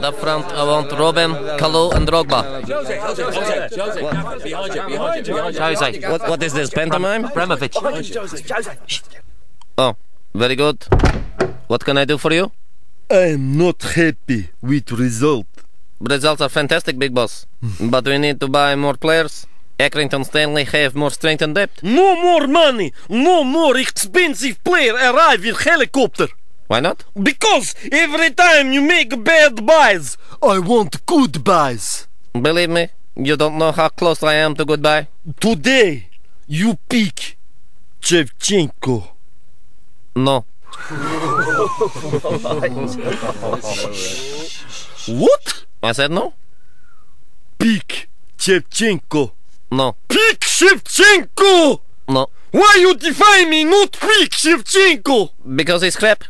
And up front, I want Robben, Kalou, and Drogba. Jose. What, what is this, pantomime? Abramovich. Oh, very good. What can I do for you? I'm not happy with result. Results are fantastic, big boss. but we need to buy more players. Accrington Stanley have more strength and depth. No more money, no more expensive player arrive in helicopter. Why not? Because every time you make bad buys, I want good buys. Believe me, you don't know how close I am to goodbye. Today, you pick Shevchenko. No. What? I said no? Pick Shevchenko. No. Pick Shevchenko! No. Why you defy me not pick Shevchenko? Because he's crap.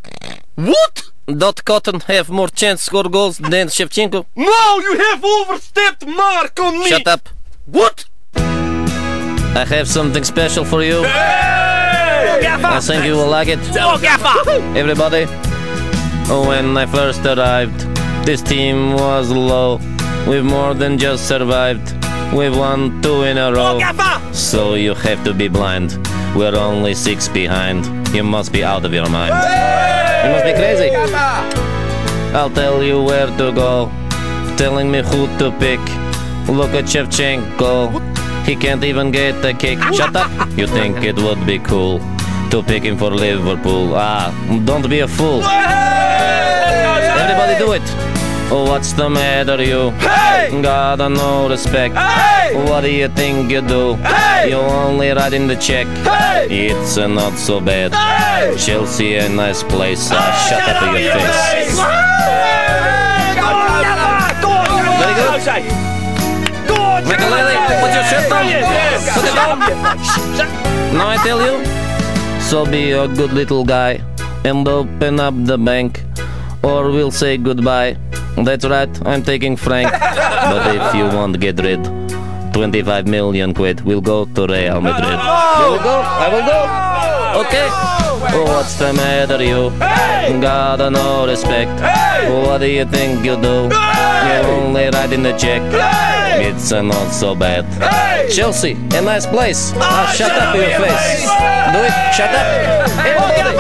What? Dot Cotton have more chance score goals than Shevchenko. Now you have overstepped mark on me. Shut up. What? I have something special for you. I think you will like it. Everybody, when I first arrived, this team was low. We've more than just survived. We've won two in a row. So you have to be blind. We're only six behind. You must be out of your mind. You must be crazy. I'll tell you where to go. Telling me who to pick. Look at Shevchenko. He can't even get a kick. Shut up. You think it would be cool to pick him for Liverpool? Ah, don't be a fool. Everybody do it. Oh, what's the matter, you? Hey! Gotta no respect. Hey! What do you think you do? Hey! You only writing the check. Hey! It's uh, not so bad. Hey! Chelsea, a nice place. Ah, shut up in your face. Very good. Makelele, put your shirt on. Put it on. Now I tell you. So be a good little guy and open up the bank, or we'll say goodbye. That's right, I'm taking Frank. but if you want to get rid, 25 million quid will go to Real Madrid. You will go? I will go. Okay. Oh, what's the matter, you? Gotta no respect. What do you think you do? You're only write in the check. It's uh, not so bad. Chelsea, a nice place. Now shut up your face. Do it. Shut up. Everybody.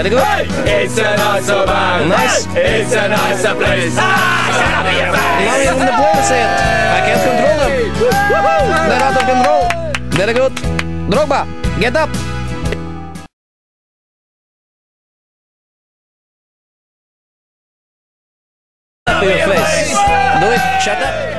Very good. It's a not so bad. Nice. It's a nicer place. Ah, shut up your Now face. even the players say it. I can't control them. They're out of control. Very good. Drogba, get up. Your face. Do it. Shut up.